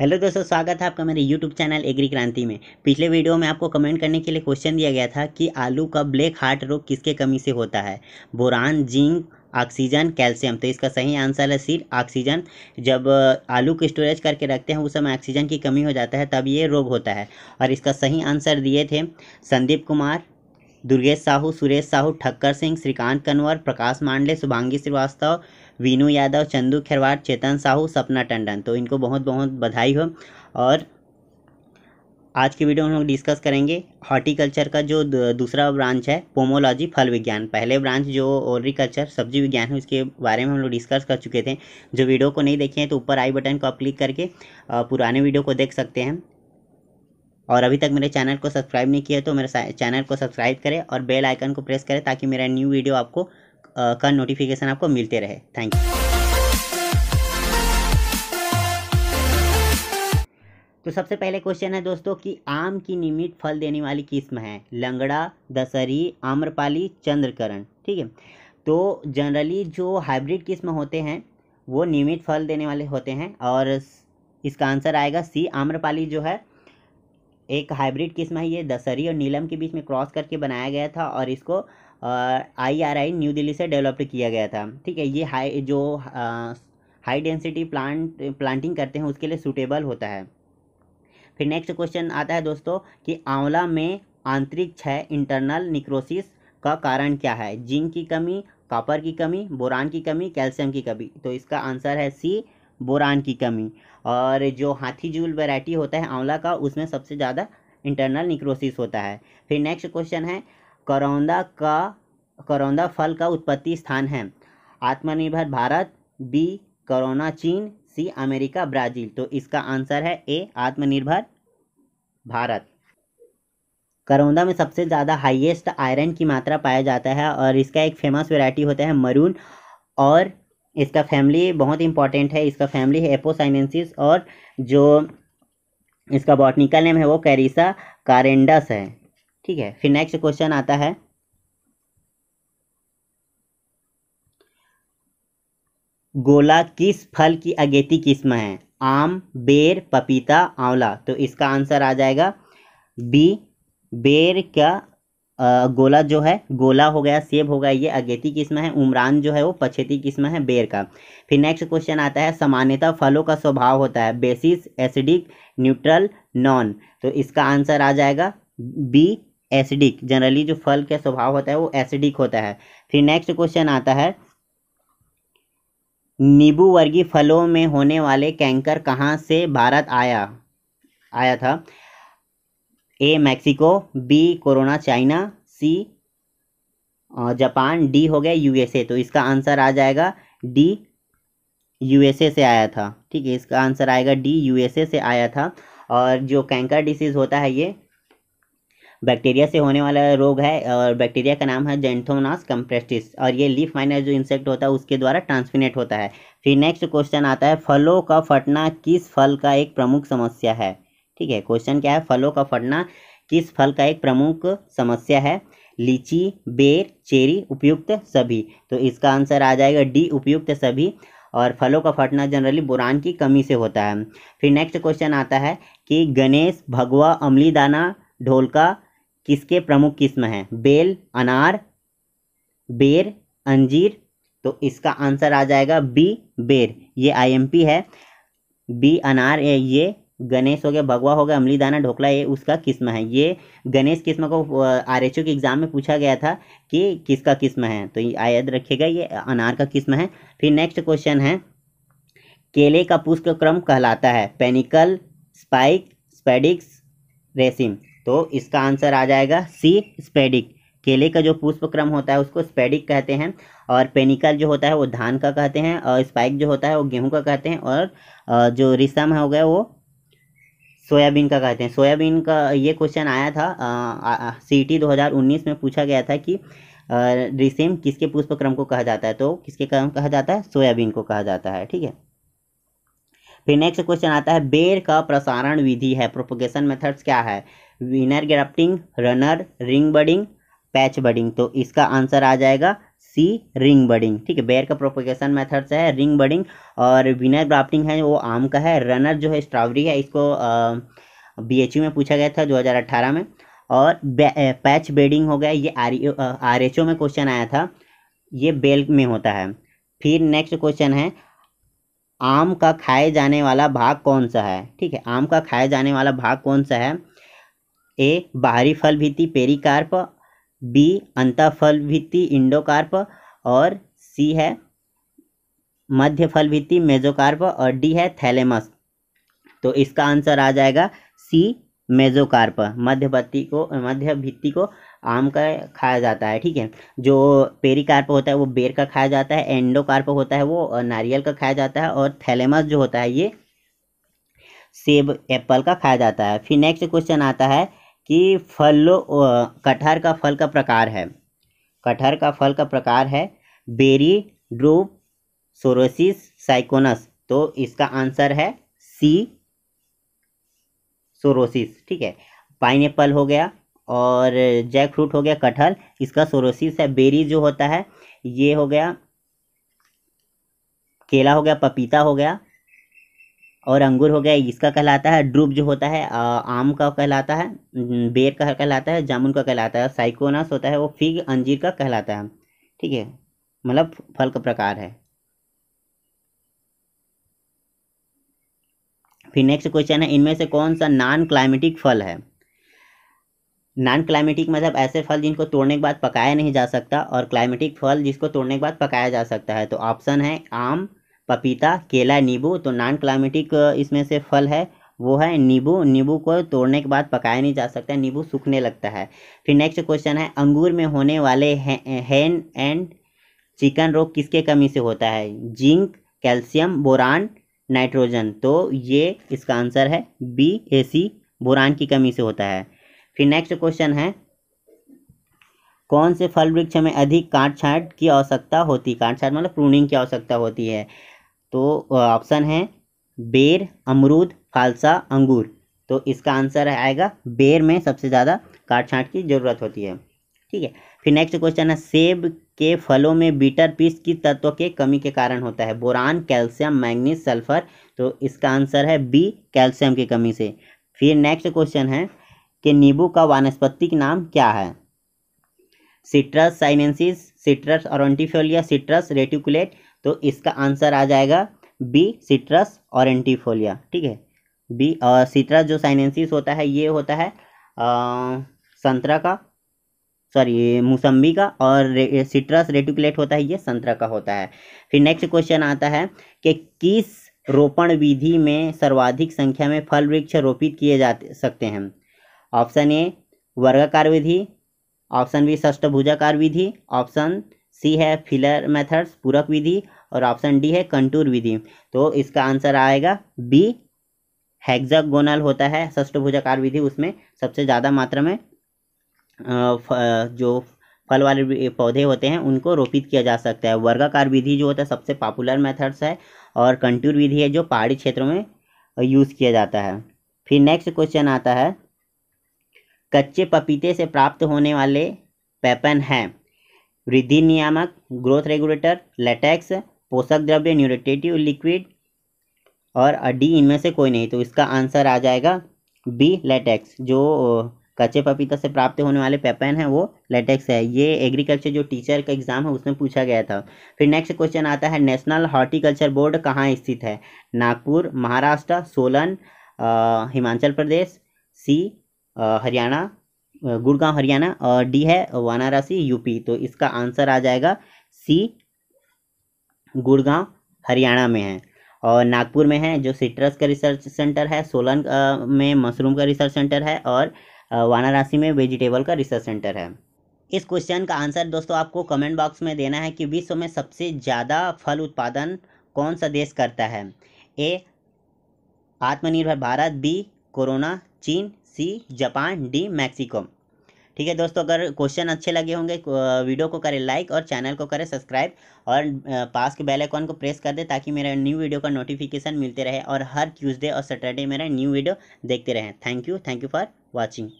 Hello दोस्तों, स्वागत है आपका मेरे यूट्यूब चैनल एग्री क्रांति में। पिछले वीडियो में आपको कमेंट करने के लिए क्वेश्चन दिया गया था कि आलू का ब्लैक हार्ट रोग किसके कमी से होता है? बोरान, जिंक ऑक्सीजन कैल्शियम तो इसका सही आंसर है सी ऑक्सीजन जब आलू को स्टोरेज करके रखते हैं, उस समय ऑक्सीजन की कमी हो जाता है, तब ये रोग होता है। और इसका सही आंसर दिए थे संदीप कुमार, दुर्गेश साहू, सुरेश साहू, ठक्कर सिंह, श्रीकांत कन्वर, प्रकाश मांडले, शुभांगी श्रीवास्तव वीनू यादव, चंदू खेरवाड़ चेतन साहू, सपना टंडन। तो इनको बहुत बहुत बधाई हो। और आज की वीडियो में हम डिस्कस करेंगे हॉर्टिकल्चर का जो दूसरा ब्रांच है, पोमोलॉजी, फल विज्ञान। पहले ब्रांच जो ओरिकल्चर, सब्ज़ी विज्ञान है, उसके बारे में हम लोग डिस्कस कर चुके थे। जो वीडियो को नहीं देखे हैं तो ऊपर आई बटन को आप क्लिक करके पुराने वीडियो को देख सकते हैं। और अभी तक मेरे चैनल को सब्सक्राइब नहीं किया तो मेरे चैनल को सब्सक्राइब करें और बेल आइकन को प्रेस करें ताकि मेरा न्यू वीडियो आपको का नोटिफिकेशन आपको मिलते रहे। थैंक यू तो सबसे पहले क्वेश्चन है दोस्तों कि आम की नियमित फल देने वाली किस्म है? लंगड़ा, दशहरी, आम्रपाली, चंद्रकरण, ठीक है? तो जनरली जो हाइब्रिड किस्म होते हैं, वो नियमित फल देने वाले होते हैं और इसका आंसर आएगा सी, आम्रपाली जो है, एक हाइब्रिड किस्म है ये? दशहरी और नीलम के बीच में क्रॉस करके बनाया गया था और इसको I R I new Delhi से डेवलप किया गया था। ठीक है, ये हाई जो हाई डेंसिटी प्लांट प्लांटिंग करते हैं, उसके लिए सूटेबल होता है। फिर नेक्स्ट क्वेश्चन आता है दोस्तों, कि आंवला में आंतरिक क्षय इंटरनल निक्रोसिस का कारण क्या है? जिंक की कमी कॉपर की कमी बोरान की कमी कैल्शियम की कमी। तो इसका आंसर है सी बोरान की कमी। और जो हाथी जूल वैरायटी होता है आंवला का, उसमें सबसे ज़्यादा इंटरनल निक्रोसिस होता है। फिर नेक्स्ट क्वेश्चन है करौंदा का, करौंदा फल का उत्पत्ति स्थान है। आत्मनिर्भर भारत, बी करोना चीन, सी, अमेरिका, ब्राज़ील। तो इसका आंसर है ए, आत्मनिर्भर भारत। करौंदा में सबसे ज़्यादा हाईएस्ट आयरन की मात्रा पाया जाता है और इसका एक फ़ेमस वैरायटी होता है मरून और इसका फैमिली बहुत इंपॉर्टेंट है। इसका फैमिली है एपोसाइनेंसिस और जो इसका बॉटनिकल नेम है वो कैरिसा कारेंडस है। ठीक है, फिर नेक्स्ट क्वेश्चन आता है। गोला किस फल की अगेती किस्म है? आम, बेर, पपीता, आंवला। तो इसका आंसर आ जाएगा। बी बेर का गोला जो है, गोला हो गया, सेब हो गया, ये अगेती किस्म है। उमरान जो है, वो पछेती किस्म है बेर का। फिर नेक्स्ट क्वेश्चन आता है, सामान्यतः फलों का स्वभाव होता है। बेसिस एसिडिक न्यूट्रल नॉन तो इसका आंसर आ जाएगा। बी एसिडिक जनरली जो फल का स्वभाव होता है वो एसिडिक होता है। फिर नेक्स्ट क्वेश्चन आता है, नींबू वर्गीय फलों में होने वाले कैंकर कहाँ से भारत आया? आया था। A Mexico B corona China C Japan D हो गया यूएसए तो इसका आंसर आ जाएगा डी यूएसए से आया था। ठीक है, इसका आंसर आएगा डी यूएसए से आया था। और जो कैंकर डिसीज़ होता है ये बैक्टीरिया से होने वाला रोग है, और बैक्टीरिया का नाम है जेंथोनास कम्प्रेस्टिस, और ये लीफ माइनर जो इंसेक्ट होता है, उसके द्वारा ट्रांसमिनेट होता है। फिर नेक्स्ट क्वेश्चन आता है, फलों का फटना किस फल का एक प्रमुख समस्या है? ठीक है, क्वेश्चन क्या है? फलों का फटना किस फल का एक प्रमुख समस्या है? लीची, बेर, चेरी, उपयुक्त सभी। तो इसका आंसर आ जाएगा डी, उपयुक्त सभी। और फलों का फटना जनरली बुरान की कमी से होता है। फिर नेक्स्ट क्वेश्चन आता है कि गणेश, भगवा अमली दाना ढोलका किसके प्रमुख किस्म हैं? बेल, अनार, बेर, अंजीर। तो इसका आंसर आ जाएगा बी, बेर। ये आईएमपी है। बी, अनार, ये गणेश हो गया, भगवा हो गया अमली दाना ढोकला, ये उसका किस्म है। ये गणेश किस्म को आर एच के एग्ज़ाम में पूछा गया था कि किसका किस्म है। तो याद रखिएगा ये अनार का किस्म है। फिर नेक्स्ट क्वेश्चन है, केले का पुष्प क्रम कहलाता है। Panicle, spike, spadix, raceme. तो इसका आंसर आ जाएगा सी, स्पेडिक। केले का जो पुष्प क्रम होता है, उसको स्पेडिक कहते हैं और पेनिकल जो होता है, वो धान का कहते हैं और स्पाइक जो होता है, वो गेहूँ का कहते हैं और जो रिसम हो गया, वो सोयाबीन का कहते हैं। सोयाबीन का ये क्वेश्चन आया था सी टी दो हज़ार उन्नीस में पूछा गया था कि रिसेम किसके पुष्प क्रम को कहा जाता है? तो किसके क्रम कहा जाता है? सोयाबीन को कहा जाता है, ठीक है। फिर नेक्स्ट क्वेश्चन आता है, बेर का प्रसारण विधि है प्रोपोगेशन मेथड्स क्या है? Veneer grafting runner ring budding patch budding तो इसका आंसर आ जाएगा सी रिंग बडिंग ठीक है बेयर का प्रोपोगेशन मेथड से है रिंग बडिंग और विनर ग्राफ्टिंग है, वो आम का है. रनर जो है स्ट्रॉबेरी है. इसको बी एच में पूछा गया था 2018 में. और पैच बेडिंग हो गया. ये आर आर एच ओ में क्वेश्चन आया था. ये बेल में होता है. फिर नेक्स्ट क्वेश्चन है, आम का खाए जाने वाला भाग कौन सा है? ठीक है, आम का खाए जाने वाला भाग कौन सा है? ए, बाहरी फल भित्ति पेरिकार्प, बी अंतफल भित्ति इंडोकार्प, और सी है मध्य फल भित्ति मेजोकार्प, और डी है थैलेमस। तो इसका आंसर आ जाएगा सी, मेजोकार्प। मध्य भित्ति को, मध्य भित्ति को आम का खाया जाता है, ठीक है? जो पेरिकार्प होता है, वो बेर का खाया जाता है, एंडोकार्प होता है, वो नारियल का खाया जाता है, और थैलेमस जो होता है, ये सेब, एप्पल का खाया जाता है। फिर नेक्स्ट क्वेश्चन आता है कि फलो कटहर का फल का प्रकार है। कटहर का फल का प्रकार है बेरी ड्रूप सोरोसिस, साइकोनस। तो इसका आंसर है सी, सोरोसिस। ठीक है पाइन हो गया और जैक फ्रूट हो गया, कटहल। इसका सोरोसिस है, बेरी जो होता है, ये हो गया, केला हो गया, पपीता हो गया और अंगूर हो गया, इसका कहलाता है ड्रूप जो होता है आम का कहलाता है बेर का कहलाता है, जामुन का कहलाता है साइकोनस होता है, वो फिग अंजीर का कहलाता है। ठीक है मतलब फल का प्रकार है। फिर नेक्स्ट क्वेश्चन है, इनमें से कौन सा नॉन क्लाइमेटिक फल है? नॉन क्लाइमेटिक मतलब ऐसे फल जिनको तोड़ने के बाद पकाया नहीं जा सकता, और क्लाइमेटिक फल जिसको तोड़ने के बाद पकाया जा सकता है। तो ऑप्शन है आम पपीता, केला, नींबू तो नॉन क्लाइमेटिक इसमें से फल है, वो है नींबू। नींबू को तोड़ने के बाद पकाया नहीं जा सकता, नींबू सूखने लगता है। फिर नेक्स्ट क्वेश्चन है, अंगूर में होने वाले हैन एंड चिकन रोग किसके कमी से होता है? Zinc, calcium, boron, nitrogen. तो ये इसका आंसर है बी, ए, सी, बोरान की कमी से होता है। फिर नेक्स्ट क्वेश्चन है, कौन से फल वृक्ष में अधिक काट छाट की आवश्यकता होती? काट छाट मतलब प्रूनिंग की आवश्यकता होती है। तो ऑप्शन है बेर, अमरूद फालसा अंगूर। तो इसका आंसर आएगा, बेर में सबसे ज़्यादा काट छाँट की ज़रूरत होती है। ठीक है, फिर नेक्स्ट क्वेश्चन है, सेब के फलों में बीटर पीस की तत्व के कमी के कारण होता है। Boron, calcium, manganese, sulphur. तो इसका आंसर है बी, कैल्शियम की कमी से। फिर नेक्स्ट क्वेश्चन है कि नींबू का वानस्पतिक नाम क्या है? Citrus sinensis citrus aurantifolia citrus reticulate तो इसका आंसर आ जाएगा बी सिट्रस और एंटीफोलिया ठीक है? बी और सिट्रस जो साइनेंसिस होता है ये होता है संतरा का सॉरी मौसम्बी का और रे, सिट्रस रेटिकुलेट होता है ये संतरा का होता है। फिर नेक्स्ट क्वेश्चन आता है कि किस रोपण विधि में सर्वाधिक संख्या में फल वृक्ष रोपित किए जा सकते हैं? ऑप्शन ए वर्गाकार विधि ऑप्शन बी षष्टभुजाकार विधि ऑप्शन सी है फिलर मेथड्स पूरक विधि और ऑप्शन डी है कंटूर विधि। तो इसका आंसर आएगा बी हेक्सागोनल होता है षष्टभुजाकार विधि, उसमें सबसे ज़्यादा मात्रा में जो फल वाले पौधे होते हैं, उनको रोपित किया जा सकता है। वर्गाकार विधि जो होता है, सबसे पॉपुलर मेथड्स है और कंटूर विधि है जो पहाड़ी क्षेत्रों में यूज़ किया जाता है। फिर नेक्स्ट क्वेश्चन आता है, कच्चे पपीते से प्राप्त होने वाले पेपन हैं। वृद्धि नियामक ग्रोथ रेगुलेटर लेटेक्स पोषक द्रव्य न्यूरोटेटिव लिक्विड और डी इनमें से कोई नहीं। तो इसका आंसर आ जाएगा बी लेटेक्स जो कच्चे पपीता से प्राप्त होने वाले पेपन है, वो लेटेक्स है। ये एग्रीकल्चर जो टीचर का एग्ज़ाम है, उसमें पूछा गया था। फिर नेक्स्ट क्वेश्चन आता है नेशनल हॉर्टिकल्चर बोर्ड कहाँ स्थित है? नागपुर, महाराष्ट्र, सोलन हिमाचल प्रदेश, सी हरियाणा गुड़गांव, हरियाणा और डी है वाराणसी, यूपी। तो इसका आंसर आ जाएगा सी, गुड़गांव, हरियाणा में है। और नागपुर में है, जो सिट्रस का रिसर्च सेंटर है, सोलन में मशरूम का रिसर्च सेंटर है और वाराणसी में वेजिटेबल का रिसर्च सेंटर है। इस क्वेश्चन का आंसर दोस्तों आपको कमेंट बॉक्स में देना है कि विश्व में सबसे ज़्यादा फल उत्पादन कौन सा देश करता है? ए, आत्मनिर्भर भारत, बी, कोरोना, चीन सी, जापान, डी, मैक्सिको। ठीक है दोस्तों, अगर क्वेश्चन अच्छे लगे होंगे वीडियो को करें लाइक और चैनल को करें सब्सक्राइब और पास के बेल आइकॉन को प्रेस कर दें ताकि मेरा न्यू वीडियो का नोटिफिकेशन मिलते रहे और हर ट्यूसडे और सैटरडे मेरा न्यू वीडियो देखते रहें। Thank you thank you for watching